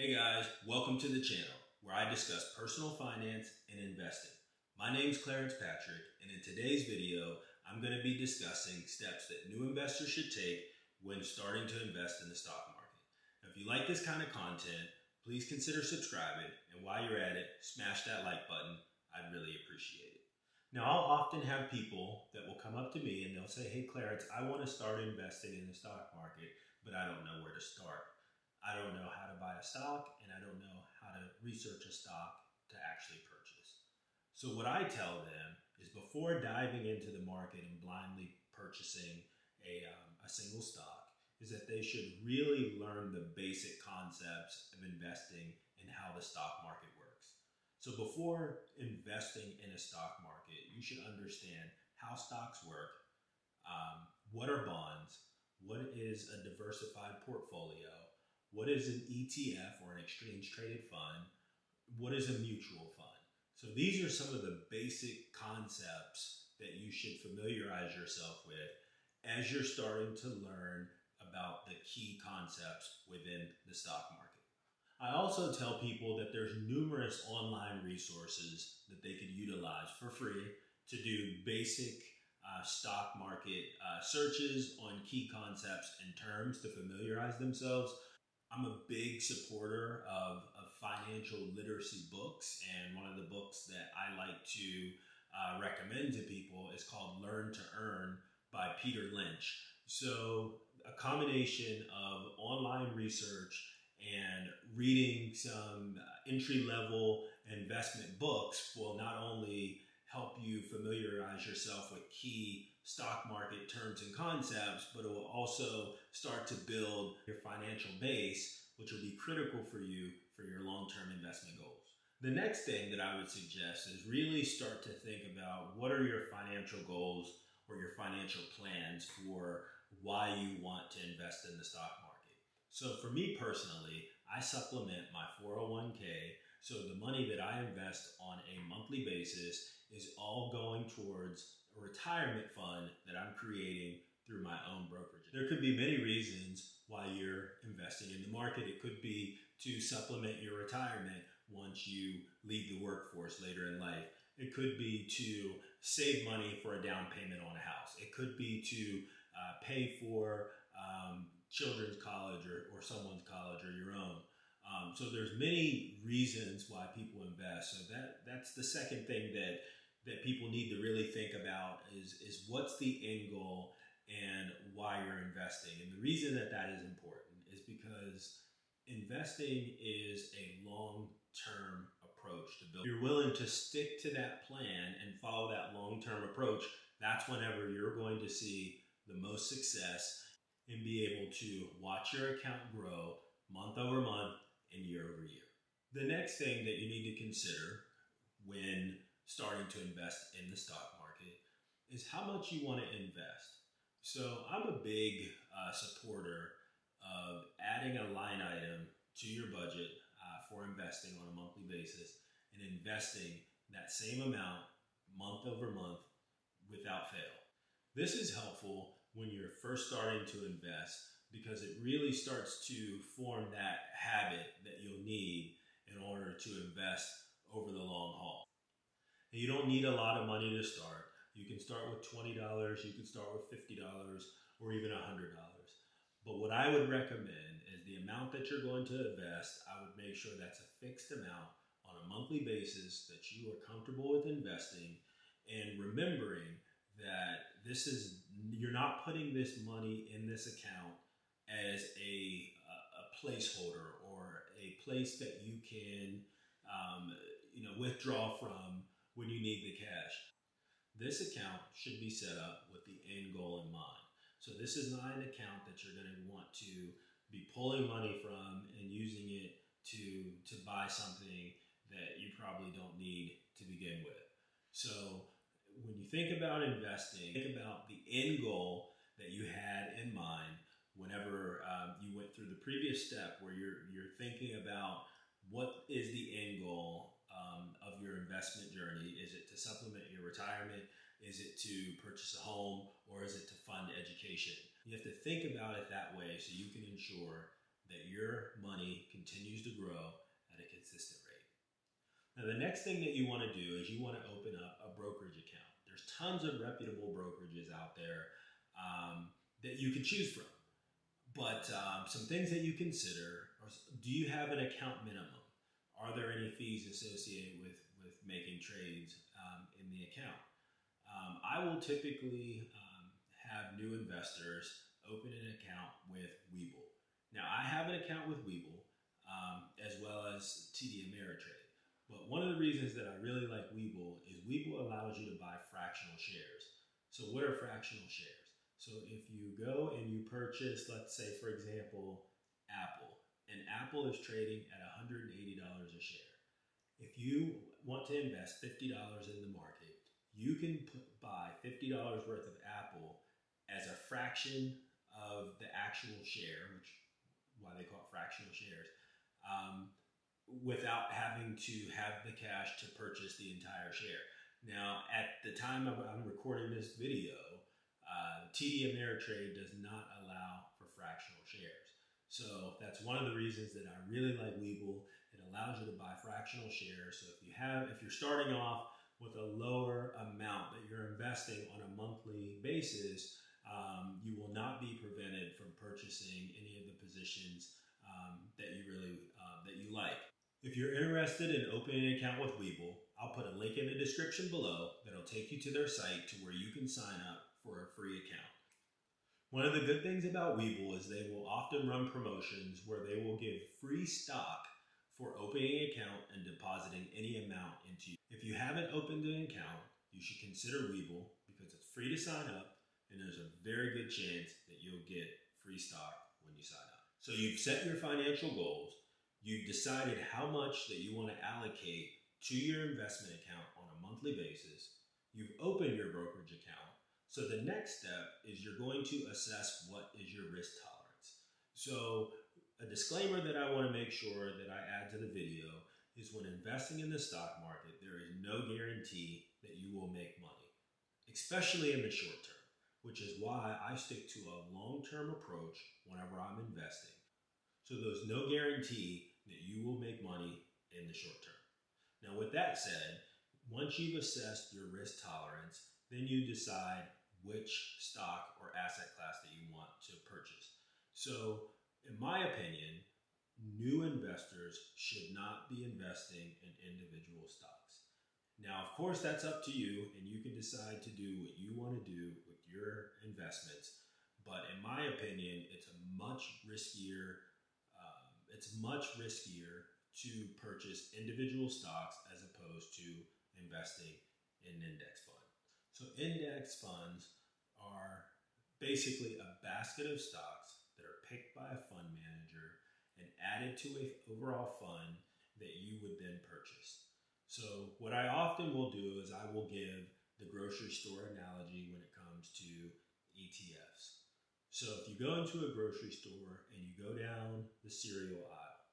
Hey guys, welcome to the channel where I discuss personal finance and investing. My name is Clarence Patrick, and in today's video, I'm going to be discussing steps that new investors should take when starting to invest in the stock market. Now, if you like this kind of content, please consider subscribing, and while you're at it, smash that like button. I'd really appreciate it. Now, I'll often have people that will come up to me and they'll say, Hey, Clarence, I want to start investing in the stock market, but I don't know where to start. I don't know how to buy a stock, and I don't know how to research a stock to actually purchase. So, what I tell them is before diving into the market and blindly purchasing a, um, a single stock, is that they should really learn the basic concepts of investing and how the stock market works. So, before investing in a stock market, you should understand how stocks work, um, what are bonds, what is a diversified portfolio, what is an ETF or an exchange traded fund, what is a mutual fund. So these are some of the basic concepts that you should familiarize yourself with as you're starting to learn about the key concepts within the stock market. I also tell people that there's numerous online resources that they could utilize for free to do basic uh, stock market uh, searches on key concepts and terms to familiarize themselves I'm a big supporter of, of, financial literacy books, and one of the books that I like to uh, recommend to people is called Learn to Earn by Peter Lynch. So, a combination of online research and reading some entry level investment books will not only help you familiarize yourself with key stock market terms and concepts, but it will also start to build your financial base, which will be critical for you for your long term investment goals. The next thing that I would suggest is really start to think about what are your financial goals or your financial plans for why you want to invest in the stock market. So, for me personally, I supplement my 401k. So, the money that I invest on a monthly basis is all going towards a retirement fund that I'm creating through my own brokerage. There could be many reasons why you're investing in the market. It could be to supplement your retirement once you leave the workforce later in life. It could be to save money for a down payment on a house. It could be to uh, pay for um, children's college or, or someone's college or your own. Um, so there's many reasons why people invest. So that that's the second thing that that people need to really think about is is what's the end goal and why you're investing. And the reason that that is important is because investing is a long term approach to build. If you're willing to stick to that plan and follow that long term approach. That's whenever you're going to see the most success and be able to watch your account grow month over month and year over year. The next thing that you need to consider when starting to invest in the stock market is how much you want to invest. So I'm a big uh, supporter of adding a line item to your budget uh, for investing on a monthly basis and investing that same amount month over month without fail. This is helpful when you're first starting to invest because it really starts to form that habit that you'll need in order to invest over the long haul. And you don't need a lot of money to start. You can start with $20, you can start with $50, or even $100. But what I would recommend is the amount that you're going to invest, I would make sure that's a fixed amount on a monthly basis that you are comfortable with investing and remembering that this is you're not putting this money in this account as a, a placeholder or a place that you can um, you know withdraw from when you need the cash. This account should be set up with the end goal in mind. So this is not an account that you're going to want to be pulling money from and using it to to buy something that you probably don't need to begin with. So when you think about investing, think about the end goal that you had in mind whenever um, you went through the previous step where you're you're thinking about what is the end goal your investment journey? Is it to supplement your retirement? Is it to purchase a home? Or is it to fund education? You have to think about it that way so you can ensure that your money continues to grow at a consistent rate. Now, the next thing that you want to do is you want to open up a brokerage account. There's tons of reputable brokerages out there um, that you can choose from. But um, some things that you consider are, do you have an account minimum? Are there any fees associated with, with making trades um, in the account? Um, I will typically um, have new investors open an account with Webull. Now, I have an account with Webull um, as well as TD Ameritrade. But one of the reasons that I really like Webull is Webull allows you to buy fractional shares. So what are fractional shares? So if you go and you purchase, let's say for example, Apple, and Apple is trading at $180 a share. If you want to invest $50 in the market, you can put, buy $50 worth of Apple as a fraction of the actual share, which why they call it fractional shares. Um, without having to have the cash to purchase the entire share. Now, at the time I'm recording this video, uh, TD Ameritrade does not allow for fractional shares. So that's one of the reasons that I really like Webull. It allows you to buy fractional shares. So if you have, if you're starting off with a lower amount that you're investing on a monthly basis, um, you will not be prevented from purchasing any of the positions um, that you really uh, that you like. If you're interested in opening an account with Webull, I'll put a link in the description below that'll take you to their site to where you can sign up for a free account. One of the good things about Webull is they will often run promotions where they will give free stock for opening an account and depositing any amount into you. If you haven't opened an account, you should consider Webull because it's free to sign up and there's a very good chance that you'll get free stock when you sign up. So you've set your financial goals You've decided how much that you want to allocate to your investment account on a monthly basis. You've opened your brokerage account. So the next step is you're going to assess what is your risk tolerance. So a disclaimer that I want to make sure that I add to the video is when investing in the stock market, there is no guarantee that you will make money, especially in the short term, which is why I stick to a long-term approach whenever I'm investing. So there's no guarantee that you will make money in the short term. Now, with that said, once you've assessed your risk tolerance, then you decide which stock or asset class that you want to purchase. So, in my opinion, new investors should not be investing in individual stocks. Now, of course, that's up to you, and you can decide to do what you want to do with your investments. But in my opinion, it's a much riskier um, it's much riskier to purchase individual stocks as opposed to investing in index fund. So index funds are basically a basket of stocks that are picked by a fund manager and added to a overall fund that you would then purchase. So what I often will do is I will give the grocery store analogy when it comes to ETFs. So if you go into a grocery store and you go down the cereal aisle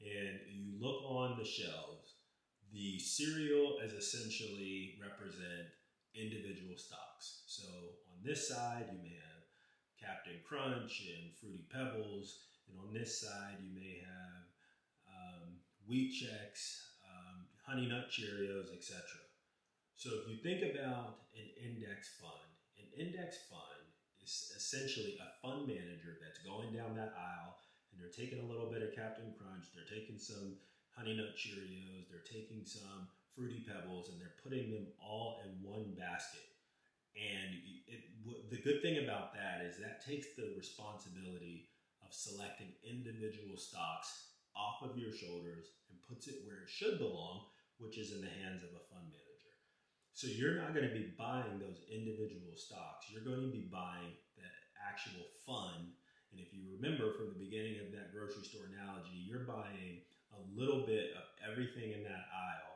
and you look on the shelves, the cereal is essentially represent individual stocks. So on this side, you may have Captain Crunch and Fruity Pebbles, and on this side, you may have um, Wheat Chex, um, Honey Nut Cheerios, etc. So if you think about an index fund, an index fund is essentially a fund manager that's going down that aisle and they're taking a little bit of Captain Crunch, they're taking some Honey Nut Cheerios, they're taking some Fruity Pebbles, and they're putting them all in one basket. And it, the good thing about that is that takes the responsibility of selecting individual stocks off of your shoulders and puts it where it should belong, which is in the hands of a fund manager. So you're not going to be buying those individual stocks. You're going to be buying the actual fund. And if you remember from the beginning of that grocery store analogy, you're buying a little bit of everything in that aisle,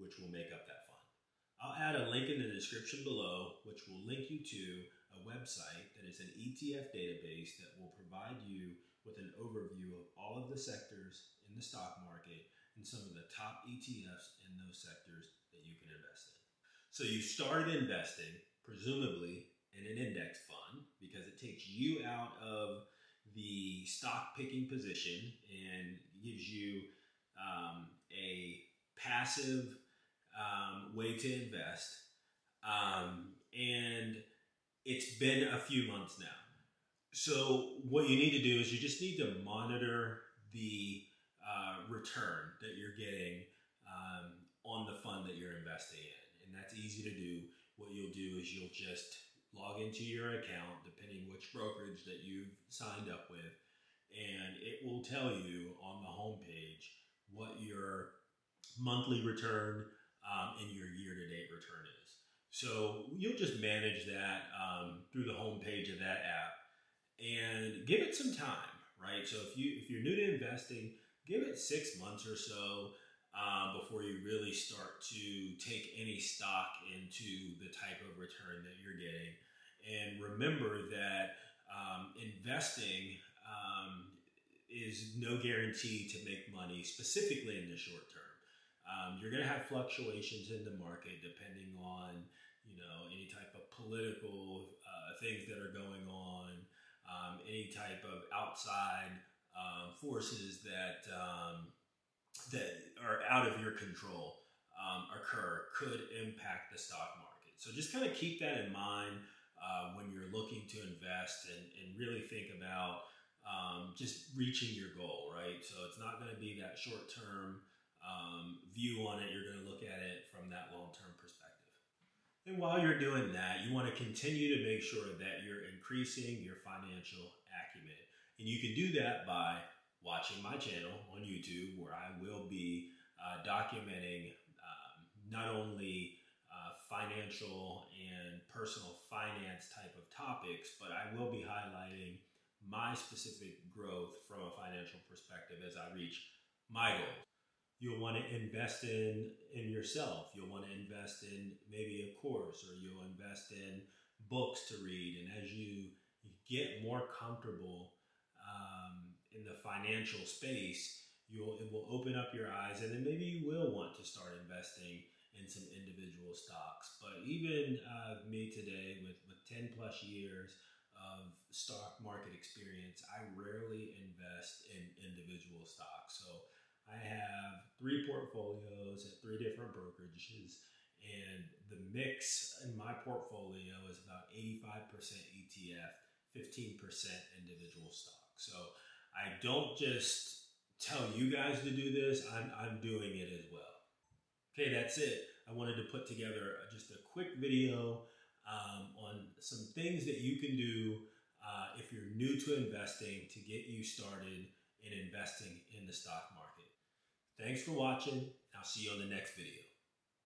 which will make up that fund. I'll add a link in the description below, which will link you to a website that is an ETF database that will provide you with an overview of all of the sectors in the stock market and some of the top ETFs in those sectors that you can invest in. So you started investing, presumably, in an index fund because it takes you out of the stock picking position and gives you um, a passive um, way to invest. Um, and it's been a few months now. So, what you need to do is you just need to monitor the uh, return that you're getting um, on the fund that you're investing in. And that's easy to do. What you'll do is you'll just log into your account, depending which brokerage that you've signed up with, and it will tell you on the homepage what your monthly return um, and your year-to-date return is. So you'll just manage that um, through the homepage of that app and give it some time, right? So if you if you're new to investing, give it six months or so um, before you really start to take any stock into the type of return that you're getting. And remember that um, investing um, is no guarantee to make money, specifically in the short term. Um, you're going to have fluctuations in the market depending on you know any type of political uh, things that are going on, um, any type of outside um, forces that um, that are out of your control um, occur could impact the stock market. So just kind of keep that in mind uh, when you're looking to invest and, and really think about um, just reaching your goal, right? So it's not going to be that short term um, view on it. You're going to look at it from that long term perspective. And while you're doing that, you want to continue to make sure that you're increasing your financial acumen. And you can do that by watching my channel on YouTube, where I will be uh, documenting um, not only uh, financial and personal finance type of topics, but I will be highlighting my specific growth from a financial perspective as I reach my goals. You'll want to invest in in yourself. You'll want to invest in maybe a course, or you'll invest in books to read. And as you get more comfortable um, in the financial space, you'll it will open up your eyes, and then maybe you will want to start investing in some individual stocks. But even uh, me today, with with ten plus years of stock market experience, I rarely invest in individual stocks. So I have three portfolios at three different brokerages. And the mix in my portfolio is about 85% ETF, 15% individual stock. So I don't just tell you guys to do this, I'm, I'm doing it as well. Okay, that's it. I wanted to put together just a quick video um, on some things that you can do uh, if you're new to investing to get you started in investing in the stock market. Thanks for watching. I'll see you on the next video.